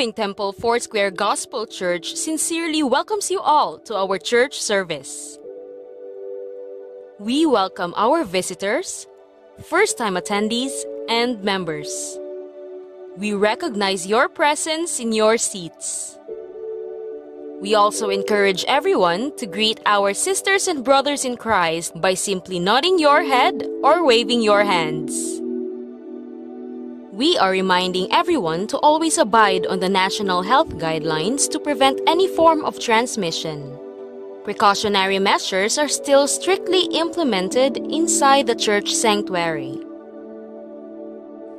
Living Temple Foursquare Gospel Church sincerely welcomes you all to our church service. We welcome our visitors, first time attendees, and members. We recognize your presence in your seats. We also encourage everyone to greet our sisters and brothers in Christ by simply nodding your head or waving your hands. We are reminding everyone to always abide on the national health guidelines to prevent any form of transmission. Precautionary measures are still strictly implemented inside the church sanctuary.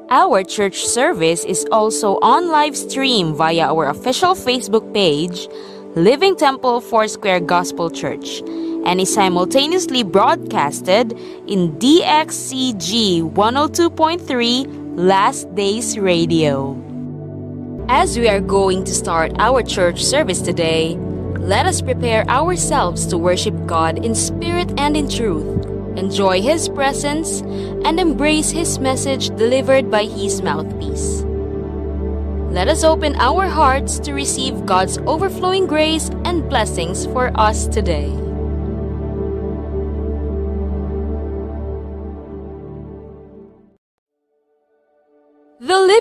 Our church service is also on live stream via our official Facebook page, Living Temple Foursquare Gospel Church, and is simultaneously broadcasted in DXCG 102.3 Last Days Radio. As we are going to start our church service today, let us prepare ourselves to worship God in spirit and in truth, enjoy His presence, and embrace His message delivered by His mouthpiece. Let us open our hearts to receive God's overflowing grace and blessings for us today.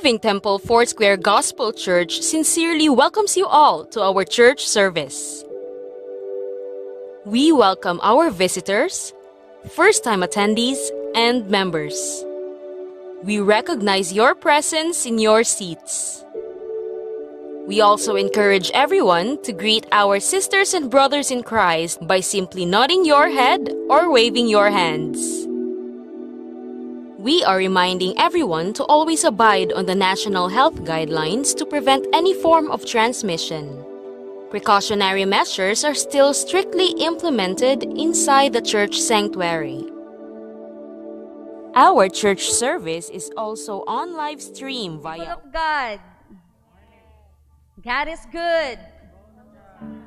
Living Temple Foursquare Gospel Church sincerely welcomes you all to our church service. We welcome our visitors, first time attendees, and members. We recognize your presence in your seats. We also encourage everyone to greet our sisters and brothers in Christ by simply nodding your head or waving your hands. We are reminding everyone to always abide on the national health guidelines to prevent any form of transmission. Precautionary measures are still strictly implemented inside the church sanctuary. Our church service is also on live stream via of God. God is good.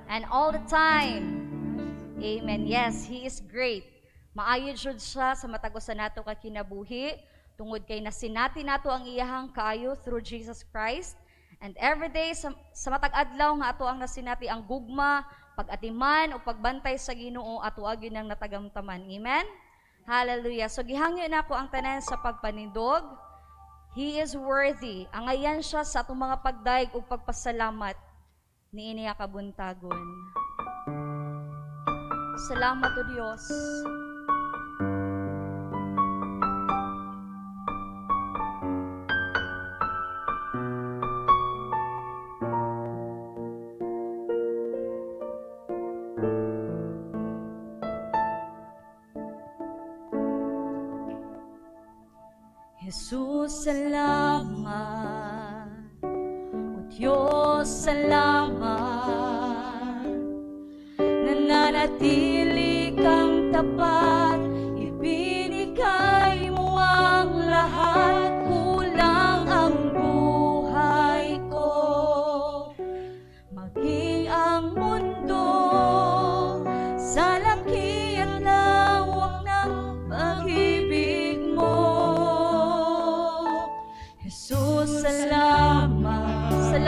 And all the time. Amen. Yes, He is great. Maayod jud siya sa matagusan nato ka kinabuhi. Tungod kay nasinati nato ang iyahang kaayo through Jesus Christ. And every day sa, sa matag adlaw nga ato ang nasinati ang gugma, pag-atiman o pagbantay sa Ginoo ato agin ang natagamtaman. Amen. Hallelujah. So gihangyo nako ang tanan sa pagpanindog. He is worthy. Angayan siya sa atong mga pagdaig ug pagpasalamat ni iniya kabuntagon. Salamat o Diyos.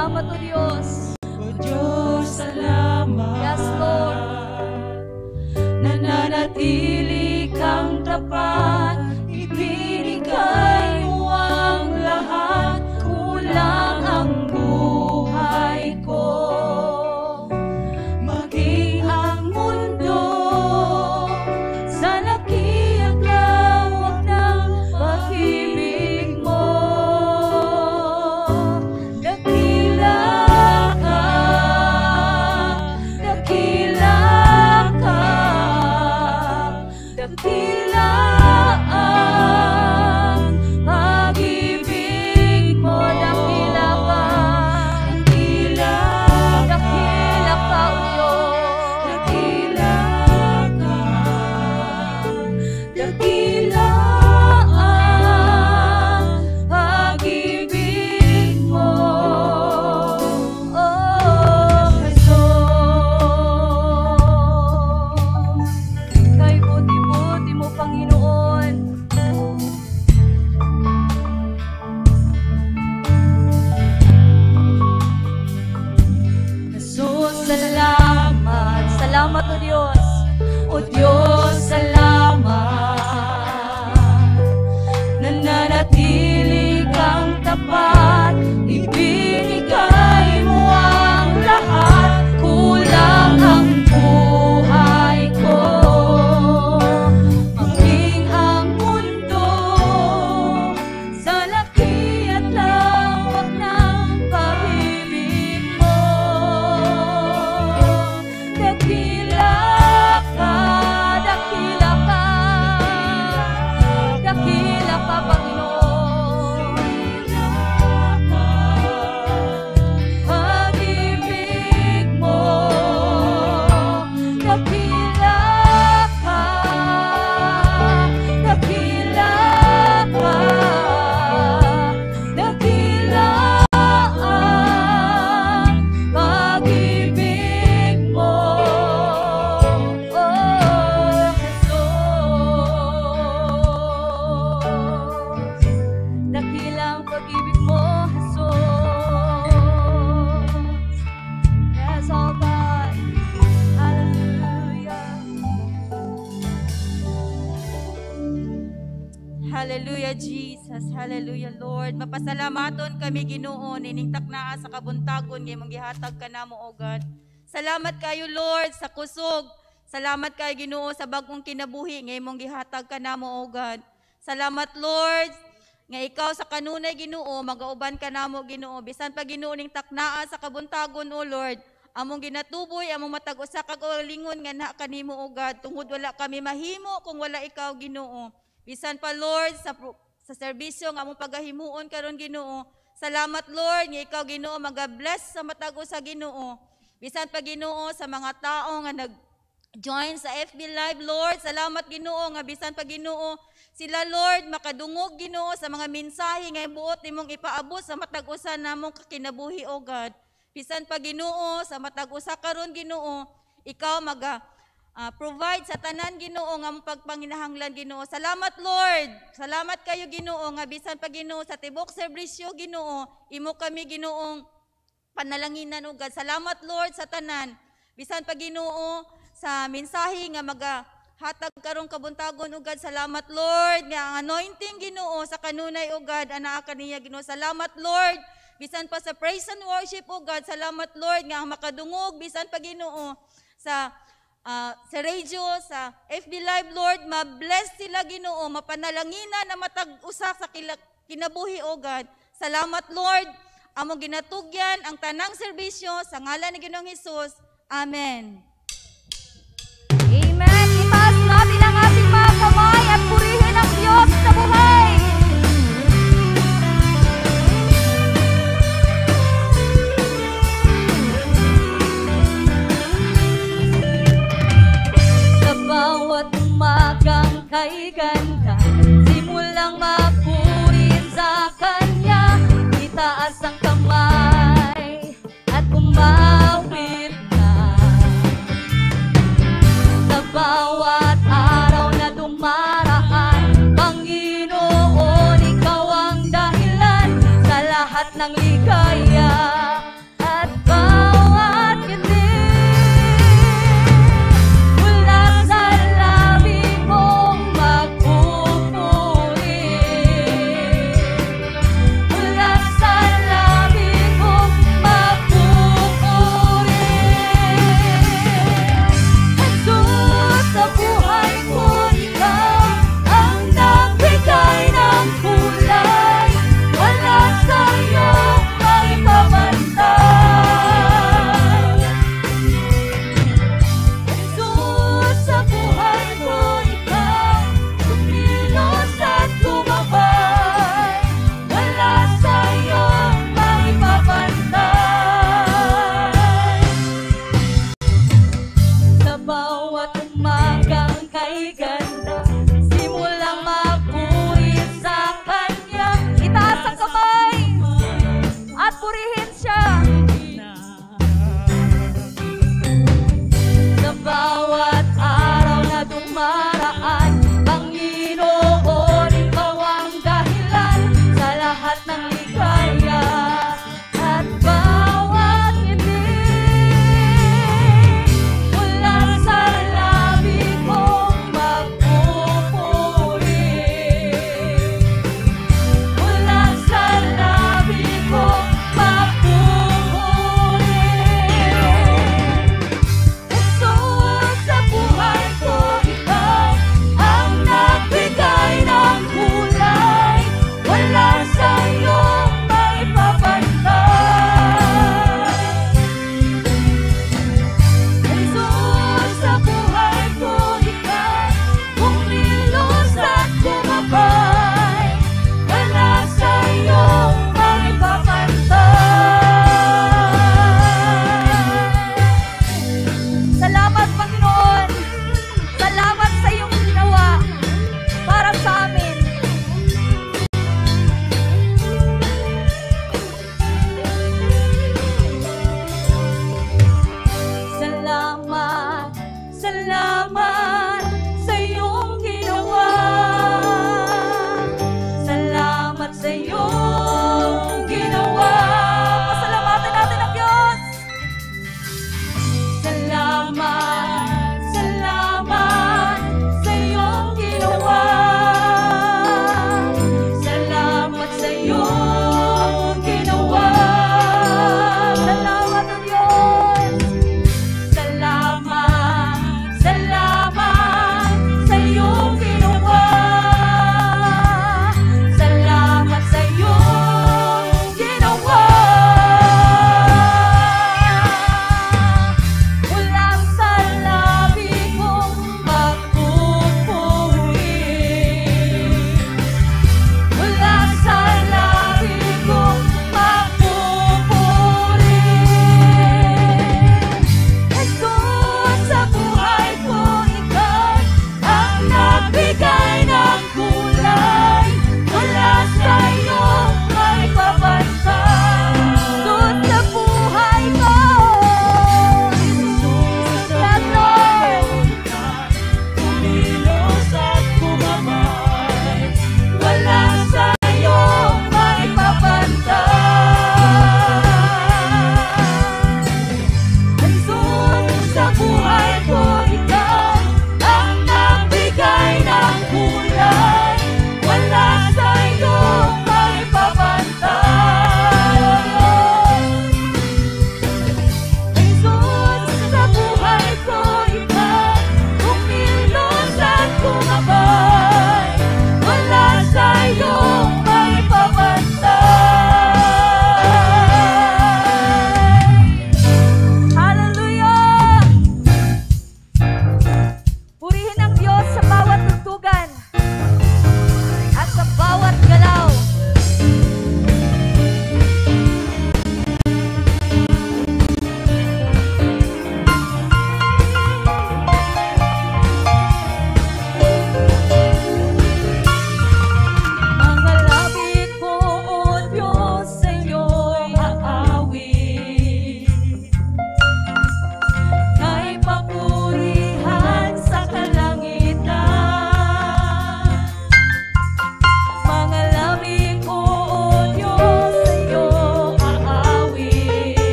Salamat. O Diyos, Mapasalamaton kami Ginoo niningtak naa sa kabuntagon ngay mong gihatag ka namo o God. Salamat kayo Lord sa kusog. Salamat kayo Ginoo sa bagong kinabuhi ngay mong gihatag ka namo o God. Salamat Lord nga ikaw sa kanunay Ginoo magauban ka namo Ginoo bisan pa Ginoo ning taknaa sa kabuntagon o Lord. Among ginatuboy, among matag usa ka lingon nga na kanimo o God tungod wala kami mahimo kung wala ikaw Ginoo. Bisan pa Lord sa sa serbisyo nga among pagahimuon karon Ginoo. Salamat Lord nga ikaw Ginoo maga-bless sa matago sa Ginoo. Bisan pa Ginoo sa mga tao nga nag join sa FB Live Lord. Salamat Ginoo nga bisan pa Ginoo sila Lord makadungog Ginoo sa mga mensahe nga buot nimong ipaabot sa matag usa namong kakinabuhi o God. Bisan pa Ginoo sa matag usa karon Ginoo, ikaw maga ah, provide sa tanan Ginoo nga pagpanginahanglan Ginoo. Salamat Lord. Salamat kayo Ginoo nga bisan pa Ginoo sa tibok serbisyo Ginoo, imo kami Ginoong panalanginan God. Salamat Lord sa tanan. Bisan pa Ginoo sa mensahe nga maga hatag karong kabuntagon o God. Salamat Lord nga ang anointing Ginoo sa kanunay o God anaa kaniya Ginoo. Salamat Lord bisan pa sa praise and worship o God. Salamat Lord nga ang makadungog bisan pa Ginoo sa ah, sa radio, sa FB Live, Lord, ma-bless sila ginoo, mapanalangina na matag usa sa kinabuhi, o God. Salamat, Lord, among ginatugyan ang tanang serbisyo sa ngalan ni Ginoong Hesus. Amen.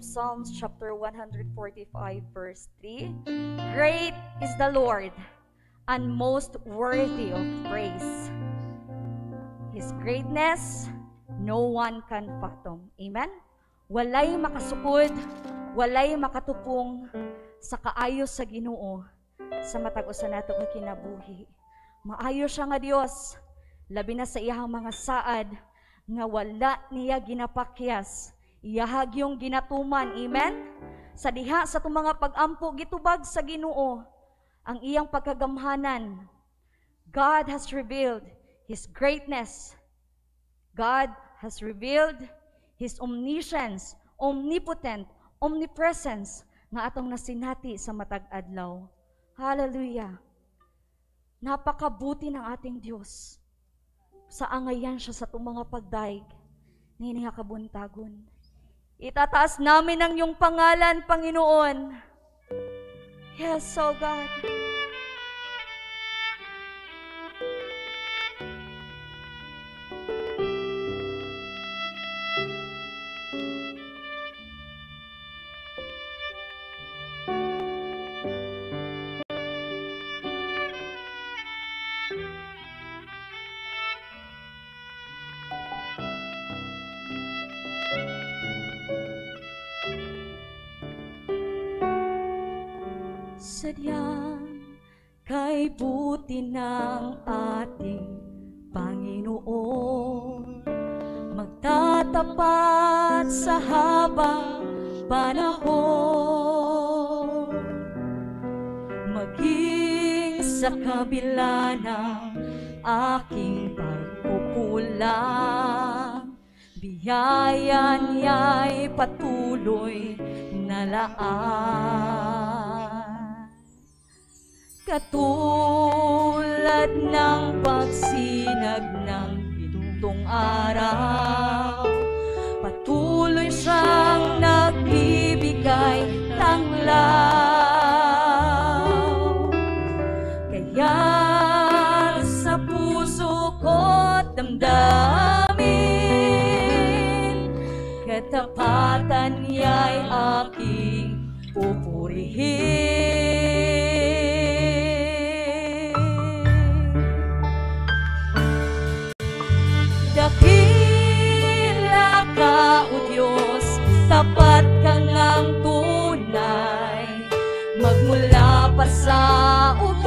Of Psalms chapter 145 verse 3, Great is the Lord and most worthy of praise. His greatness, no one can fathom. Amen? Walay makasukod, walay makatupong sa kaayos sa Ginoo sa matag usa nato nga kinabuhi. Maayo siya nga Dios, labi na sa iyang mga saad nga wala niya ginapakyas, iyahag yung ginatuman. Amen? Sa diha sa mga pag-ampo gitubag sa Ginoo ang iyang pagkagamhanan. God has revealed His greatness. God has revealed His omniscience, omnipotent, omnipresence nga atong nasinati sa matag adlaw. Hallelujah. Napakabuti ng ating Diyos. Sa angayan siya sa mga pagdaig. Nga kabuntagon. Itataas namin ang iyong pangalan, Panginoon. Yes, oh God. Sadyang kay buti ng ating Panginoon. Magtatapat sa habang panahon. Maging sa kabila ng aking pagkukulang Biyaya niya'y patuloy na laan Katulad ng pagsinag ng pitong araw Patuloy siyang nagbibigay tanglaw Kaya sa puso ko't damdamin Katapatan niya'y aking pupurihin tapat ka ng tunay. Magmula pa sa ugat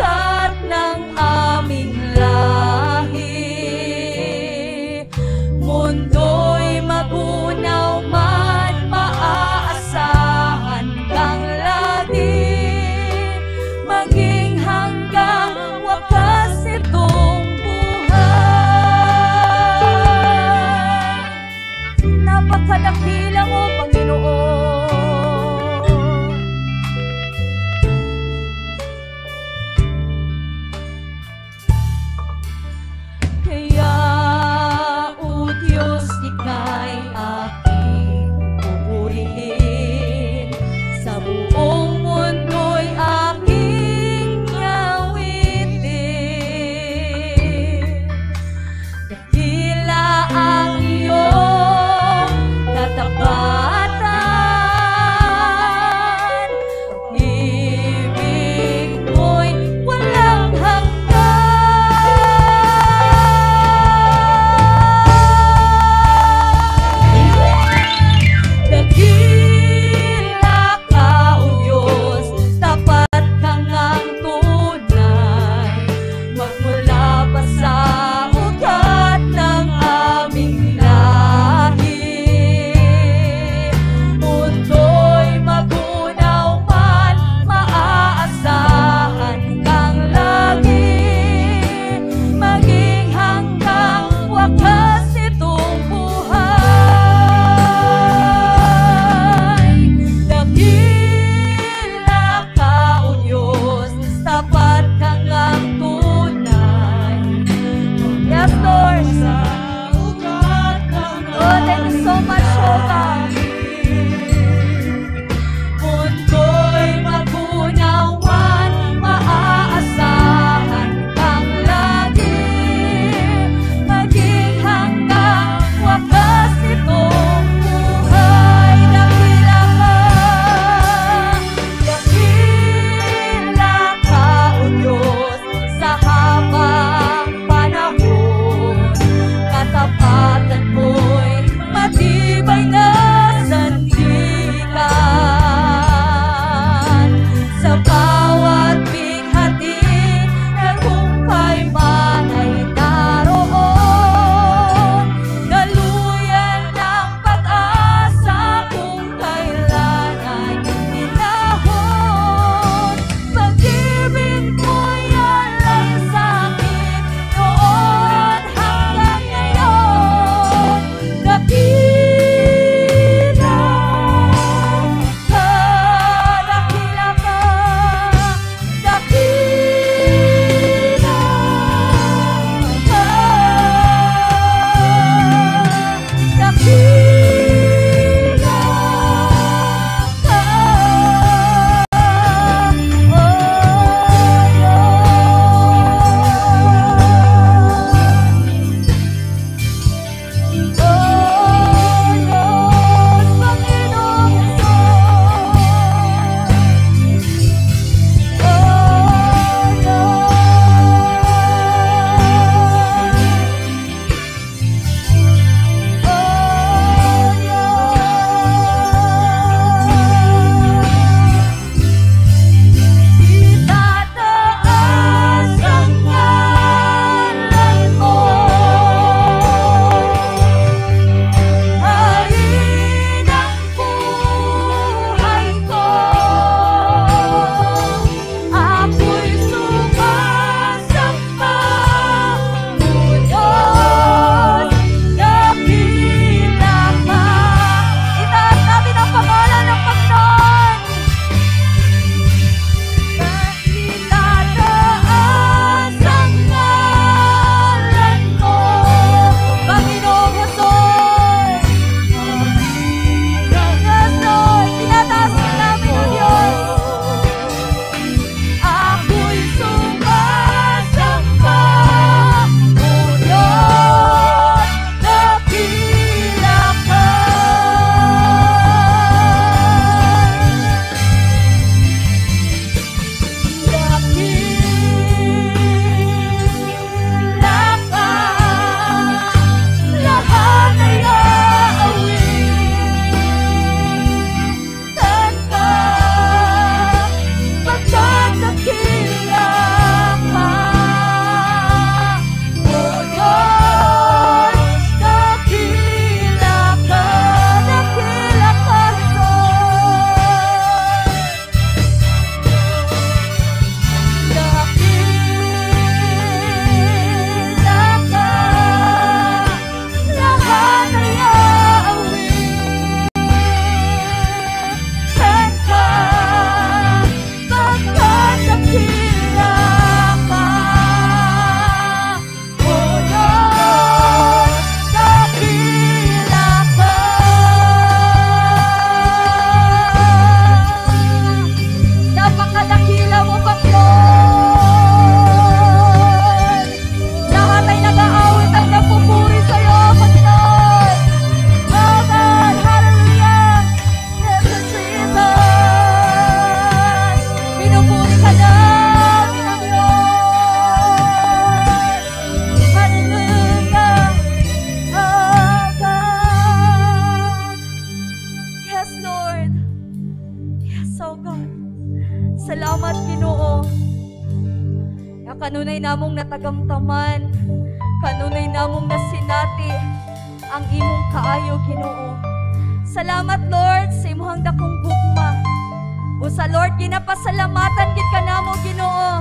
Lord ginapasalamatan gid ka namo Ginoo.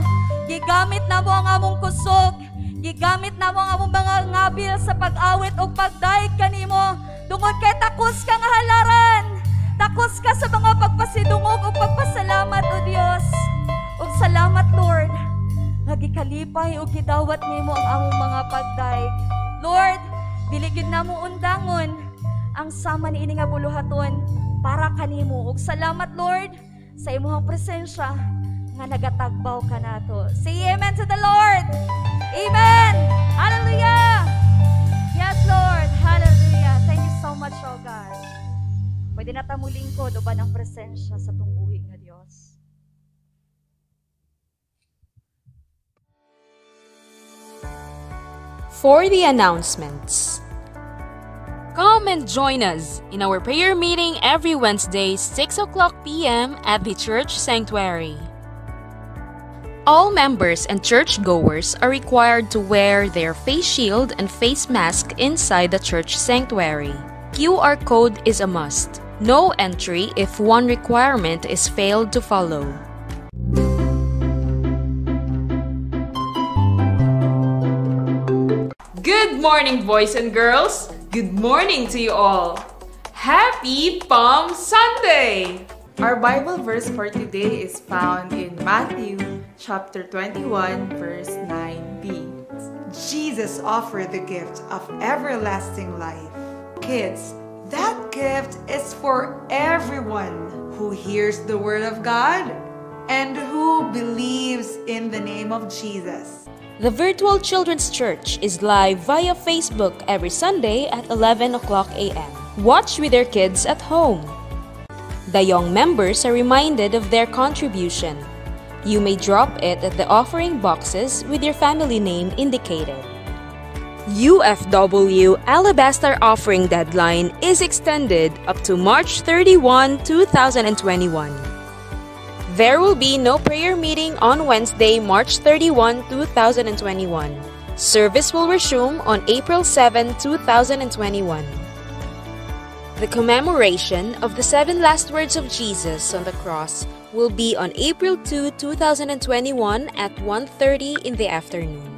Gigamit namo ang among kusog, gigamit namo ang among mga ngabil sa pag-awit o pagdaig kanimo. Tungod kay takos ka nga halaran. Takos ka sa mga pagpasidungog o pagpasalamat o Dios. O salamat Lord. Lagi kalipay o gidawat nimo ang among mga pagdaig. Lord, dili gid namo undangon ang sama ni ini nga buluhaton para kanimo. Ug salamat Lord sa imong presensya nga nagatagbaw ka nato. Say amen to the Lord. Amen. Hallelujah. Yes, Lord. Hallelujah. Thank you so much, oh God. Pwede na tamuling ko uban ang presensya sa tungbuhi nga Dios. For the announcements. Come and join us in our prayer meeting every Wednesday, 6 o'clock p.m. at the church sanctuary. All members and churchgoers are required to wear their face shield and face mask inside the church sanctuary. QR code is a must. No entry if one requirement is failed to follow. Good morning, boys and girls. Good morning to you all. Happy Palm Sunday! Our Bible verse for today is found in Matthew chapter 21 verse 9b. Jesus offered the gift of everlasting life. Kids, that gift is for everyone who hears the word of God and who believes in the name of Jesus. The Virtual Children's Church is live via Facebook every Sunday at 11 o'clock a.m. Watch with your kids at home. The young members are reminded of their contribution. You may drop it at the offering boxes with your family name indicated. UFW Alabaster offering deadline is extended up to March 31, 2021. There will be no prayer meeting on Wednesday, March 31, 2021. Service will resume on April 7, 2021. The commemoration of the seven last words of Jesus on the cross will be on April 2, 2021 at 1:30 in the afternoon.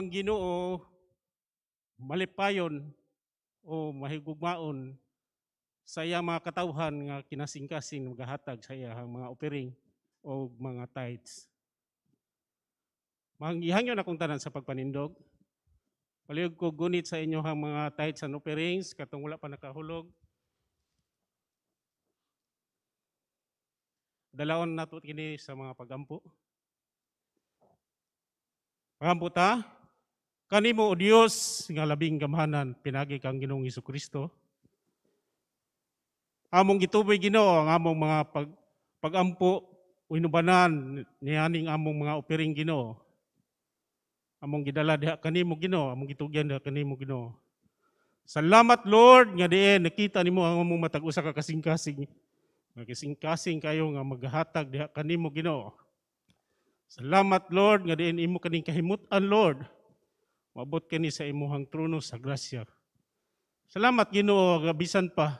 Ang Ginoo malipayon o mahigugmaon sa iyang mga katawhan nga kinasingkasing magahatag sa iyang mga offering o mga tithes. Manghihangyo na kong tanan sa pagpanindog. Palihog ko gunit sa inyo ang mga tithes and offerings katong wala pa nakahulog. Dalawon nato kini sa mga pagampo. Pagampo ta, kanimo o Dios nga labing gamhanan pinagi kang Ginoong Kristo. Among gituboy Ginoo ang among mga pag, pagampo o inubanan niyaning among mga offering Ginoo. Among gidala diha kanimo Ginoo, among gitugyan diha kanimo Ginoo. Salamat Lord nga diin nakita nimo ang among matag usa ka kasing-kasing. Nga kasing-kasing kayo nga maghatag diha kanimo Ginoo. Salamat Lord nga diin imo kaning kahimutan Lord. Mabot kani sa imuhang trono sa grasya. Salamat Ginoo nga bisan pa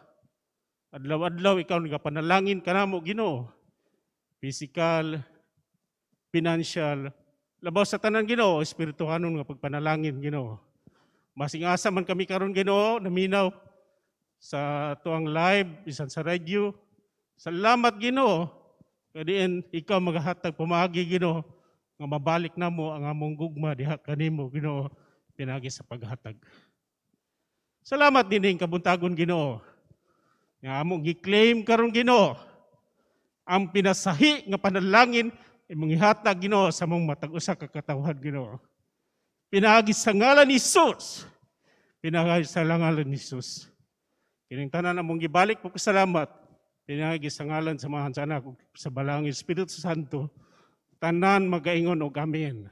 adlaw-adlaw ikaw nagapanalangin kanamo Ginoo. Physical, financial, labaw sa tanan Ginoo, espirituhanon nga pagpanalangin Ginoo. Masing asa man kami karon Ginoo, naminaw sa tuang live, bisan sa radio. Salamat Ginoo. Kadiin ikaw magahatag pamagi Ginoo nga mabalik namo ang among gugma diha kanimo Ginoo pinagi sa paghatag. Salamat din kabuntagon Ginoo. Nga among gi-claim karon Ginoo ang pinasahi nga panalangin imong ihatag Ginoo sa mong matag usa ka katawhan Ginoo. Pinagi sa ngalan ni Jesus. Pinagi sa ngalan ni Jesus. Kining tanan among gibalik po salamat. Pinagi sa ngalan sa mga sa balang Espiritu Santo. Tanan magaingon og amen.